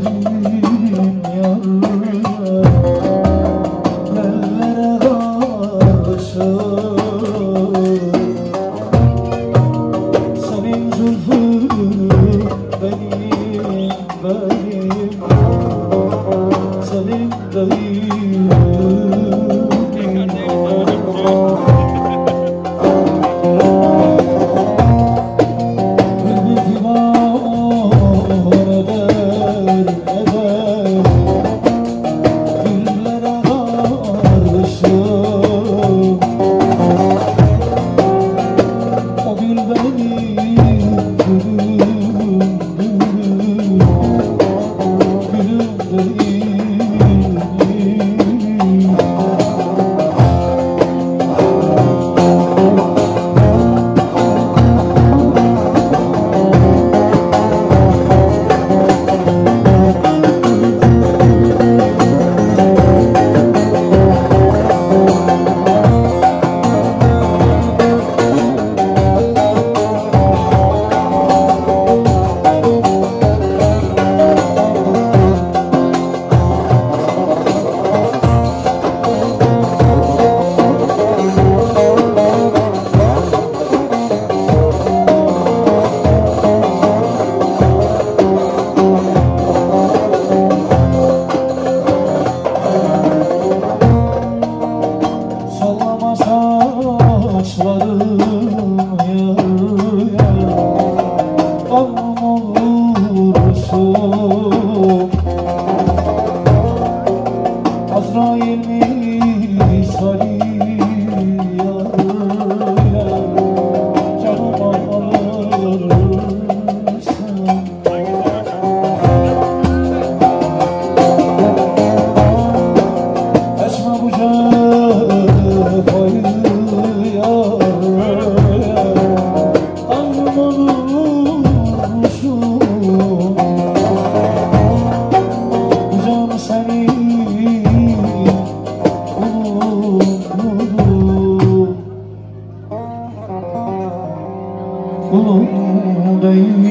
Senhor. Değil